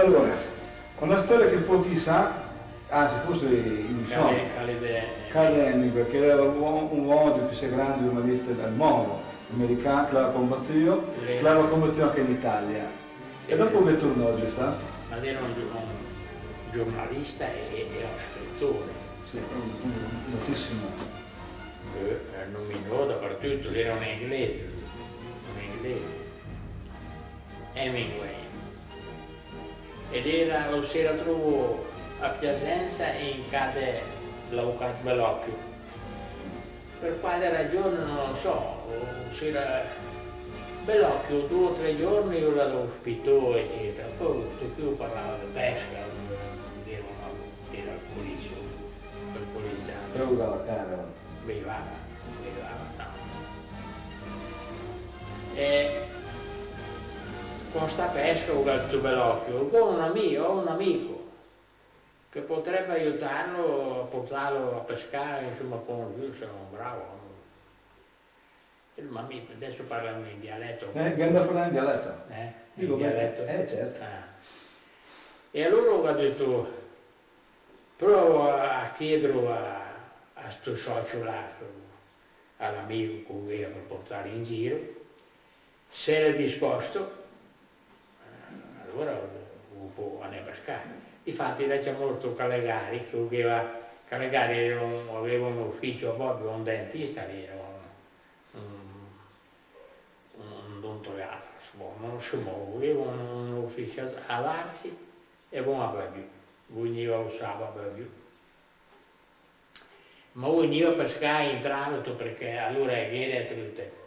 Allora, una storia che pochi sa, anzi forse in Caleni, perché era un uomo, un uomo dei più grandi giornalisti del mondo, americano, che aveva combattuto, che aveva combattuto anche in Italia. E dopo che tornò, giusto? Ma era un, giornalista e, e uno scrittore. Sì, notissimo. Eh, nominò dappertutto, era un inglese, un inglese. Hemingway ed era, lo si era trovato a Piacenza e in cade l'avvocato Bellocchio. Per quale ragione non lo so, si era Bellocchio due o tre giorni io l'ospitò eccetera, poi più parlava di pesca, era, era il polizio, il poliziano. Però usava cara. Bevava, bevava tanto. E con sta pesca ho gatto bell'occhio, con un amico, un amico che potrebbe aiutarlo a portarlo a pescare, insomma, con lui, se non bravo. Ma adesso parlano in dialetto. Eh, andare a parlare in dialetto? Eh, in dialetto. Eh, certo. Ah. E allora ho detto, provo a chiedere a, a sto socio là, all'amico con cui per portare in giro, se era disposto allora un po' a pescare. Infatti là c'è molto Calegari, che aveva, Calegari aveva un ufficio proprio, un dentista, era un, un, un odontoiatra, non si muoveva, aveva un, ufficio a Varsi e uno a Bobbio, veniva usava a Bobbio. Ma veniva a pescare in travito perché allora era tutte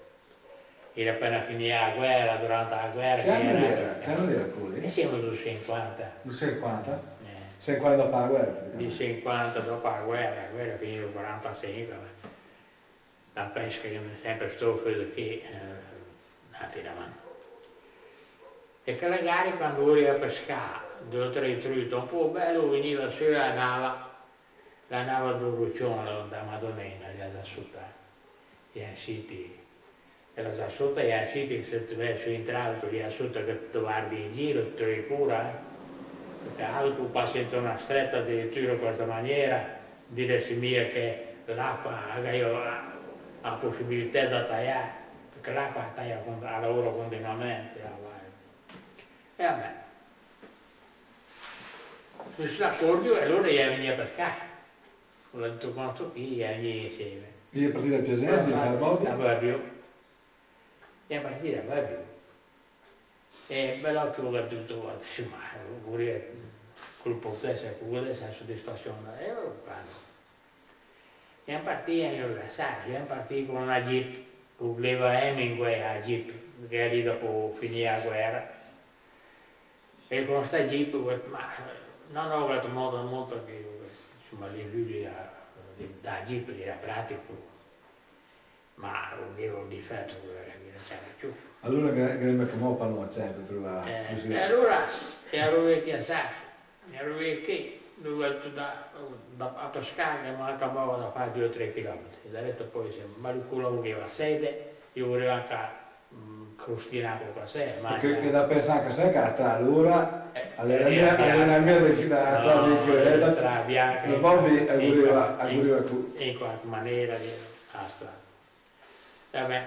era appena finita la guerra, durante la guerra. Che anno era? Che anno era quello? E siamo del 50. Del 50? Eh. 50 dopo la guerra? Di 50 dopo la guerra, la guerra finì nel 45. La pesca che mi sempre sto quello che eh, la mano. E che magari quando voleva pescare, due o tre truite un po' bello, veniva su la nave, la nave del Ruccione da Madonnina, gli Asassuta, gli Siti era già sotto e así che se dovesse entrare lì sotto che tu guardi in giro, ti ricura, eh? perché altro passi in una stretta addirittura in questa maniera, diresti mia che l'acqua ha la possibilità di tagliare, perché l'acqua taglia a lavoro continuamente. E vabbè. Si l'accordio e allora io veniva a pescare. Ho detto quanto qui, e veniva insieme. Io partire a Piacenza, a Bobbio? A Bobbio e a partire da Bobbio. E bello che ho tutto, insomma, vorrei col potesse, con quella soddisfazione, e lo fanno. E a partire io la sa, io partito con una jeep, con leva Hemingway a jeep, che era lì dopo finire la guerra. E con questa jeep, ma non ho avuto modo molto che, insomma, lì lui da jeep era pratico, ma un difetto che c'era più. Allora grembe che mo fanno sempre per eh, E allora ero vecchia sa, ero vecchia, dove da, da, a pescare manca modo da fare due o tre chilometri. Da detto poi se Maluculo aveva sede, io volevo anche mm, crostinato con sé. Perché da pensare che sei che la strada dura, allenamento del da strada di quella, strada bianca, e poi aguriva in qualche maniera la strada. Vabbè.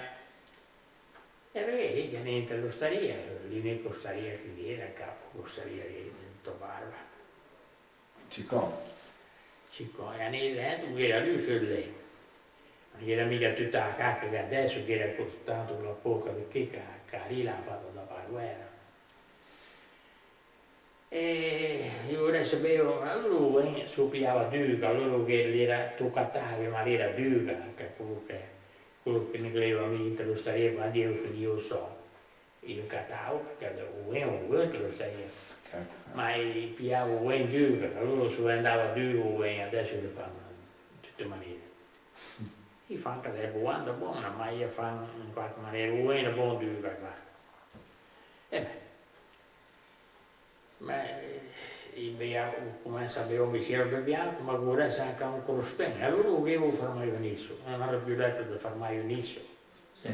E vedi che niente l'osteria, l'unica osteria che viene a capo, l'osteria di Tobarba. Cicò. Cicò, e nei dentro era lui lei. Non era mica tutta la cacca che adesso che era tanto la poca perché che lì l'ha fatto dopo la guerra. E io ora sapevo, lui suppiava duca, lui che era toccato, ma era duca, che che quello che ne vinto lo staria quando io io so io catavo perché o è un vinto lo staria certo. ma io pigliavo o in due perché loro se andava due o in adesso lo fanno in tutte maniere io fanno che è buona buona ma io fanno in qualche maniera o in buona due per basta e beh ma e comincia a bere un bicchiere di bianco, ma vorrei anche un crostone. Allora avevo il formaggio nisso, non avevo più detto di formaggio nisso, sì.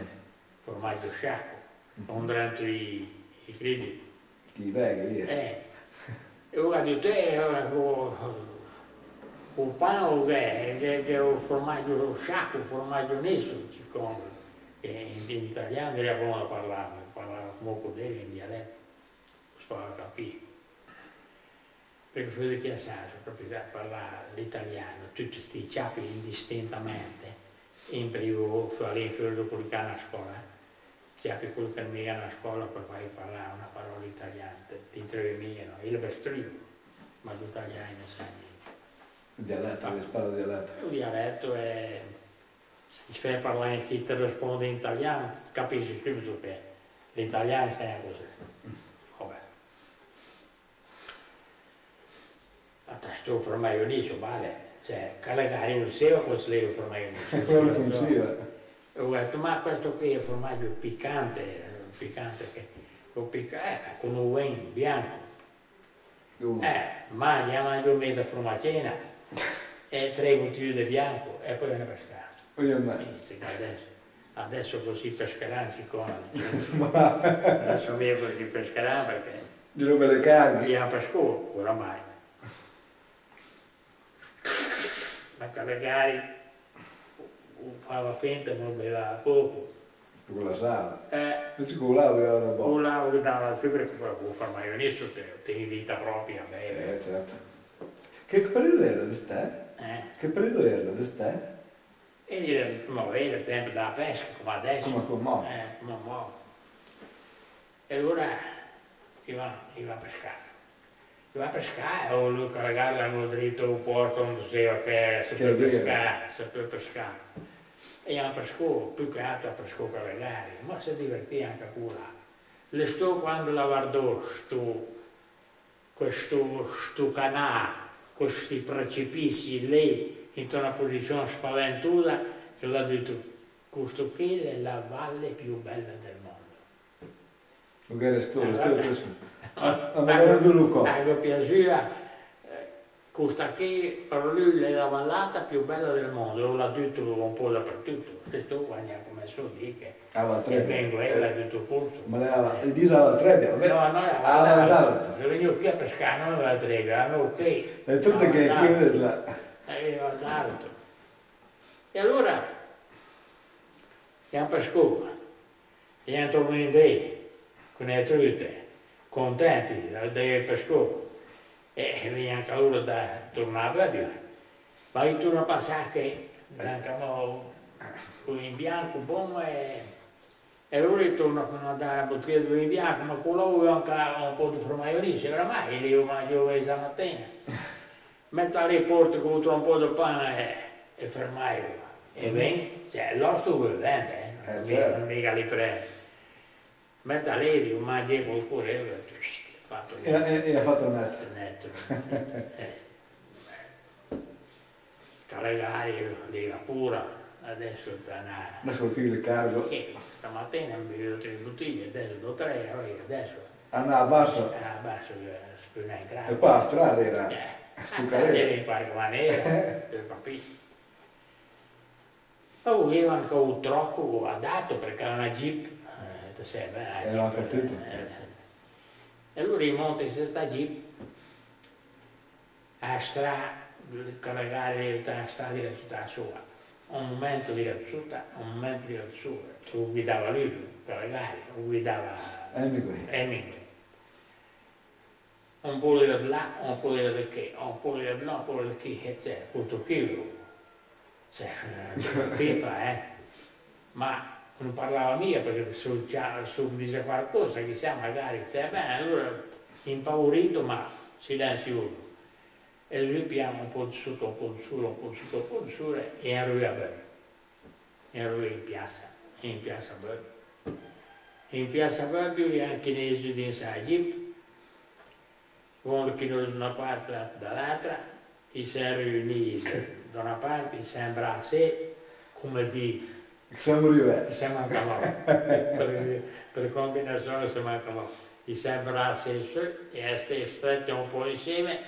formaggio sciacco, mm. con dentro i, i credi. I veghi, via. Eh, E ora di te, o pane che, che, che o formaggio sciacco, o formaggio nesso, in, in italiano era buono parlare, parlava molto bene in dialetto, si fa capire. Perché che sa, proprio parlare l'italiano, tutti questi ciapi indistintamente, in fu all'inferno dopo che a scuola, ciapi quello che mi a scuola per fare parlare una parola italiana, ti trovi no? il vestrino, ma l'italiano non sa niente. Il dialetto, che parla dialetto. Il dialetto è... Se ti fai parlare, in chi ti risponde in italiano, capisci subito che l'italiano è così. Vabbè. Formaio dice, vale, cioè, calagari non si con il formaio dice. Quello funziona. E ho detto, ma questo qui è formaggio piccante, piccante che lo picca, eh, con un wine bianco. Eh, mangia, mangio mezza formaggina e tre bottiglie di bianco e poi viene pescato. Adesso, adesso così pescheranno si con adesso via così pescheranno perché di robe le caghe via pesco oramai ma Calegari fava finta non beveva poco con la sala eh, non ci colava beveva una botta colava dava la fibra che può far maionese te vita propria bene eh certo che periodo era di te? Eh? Che periodo era di te? E era, ma era il tempo della pesca, come adesso. Come con mo. Eh, come mo. E allora iva, iva a pescare. Iva a pescare, o lui caricare l'hanno dritto un porto, non so che sapeva pescare, sapeva pescare. E hanno pescato, più che altro ha pescato caricare, ma si divertiva anche a curare. Le sto quando la guardò, sto, questo, sto canale, questi precipizi lì in una posizione spaventosa che l'ha detto questo qui è la valle più bella del mondo. Ok, resto, resto, a me Luca. Mi piaceva questa qui per lui è la vallata più bella del mondo, l'ha detto un po' dappertutto. Questo quando ha messo lì che e vengo e l'ha detto tutto. Ma aveva, il diso alla trebbia? No, no, alla vallata. Se venivo qui a pescare non aveva la trebbia, aveva ok. E tutto che qui là. Aveva l'alto. E allora, andiamo per scuola, andiamo tornando con contenti di per scuola e loro da tornare a via. Ma io torno a passare che mancano in bianco, buono e, e loro tornano a dare la bottiglia di vino in bianco, ma con loro anche un po' di formaggio lì, se oramai li io mangio stamattina. Metto lì porto con un po' di pane e, e formaggio e ven, cioè l'osto vuol vendere, eh, non, certo. non mica li prende. Lì, io mangio qualcuno e fatto e, e, e ha fatto il netto. netto. eh. Calegari, Lega Pura, adesso sta una... Adesso il figlio del cargo. Che stamattina ho bevuto tre bottiglie, adesso do tre, adesso... Andava a basso? Andava a basso, spina in grado. E poi a strada era? Eh, a strada era in qualche maniera, per capire. Ma voleva anche un trocco adatto perché era una jeep, eh, serve, una jeep. Era per tutto. Eh, e allora monta in questa jeep a strada, caricare la strada di tutta sua. Un momento di razzuta, un momento di razzuta. Lo guidava lui, caricare, lo guidava Hemingway. Un po' di là, un po' di che, un po' di là, un po' di che, e c'è, questo chilo. Cioè, FIFA, eh. Ma non parlava mia perché sul, dice qualcosa, chissà magari, se bene, allora impaurito ma silenzioso. E lui piano un po' di sotto, un po' di su, un po' di sotto, un po' di su e ero a bere. Ero in piazza, in piazza Bobbio. In piazza anche nei studenti a Jeep, uno che da una parte e dall'altra, si sono riuniti da una parte, sembra a sé, come dire, siamo diversi. Siamo anche per, per combinazione siamo anche I sei bracci su e essere stretti un po' insieme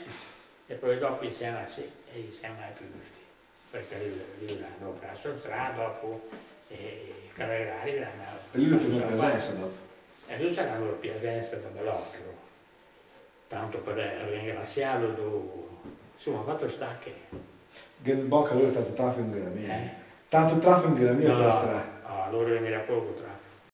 e poi dopo siamo assi e siamo ai più giusti. Perché lì l'hanno preso strada dopo e i cavalleri l'hanno... E lui l'ultima presenza dopo? E lui sarà la loro presenza da Bellocchio. tanto per ringraziarlo, insomma, fatto sta che... Che il bocca allora è tanto traffico della mia. Eh? Tanto traffico della mia no, per la strada. No, allora era poco traffico.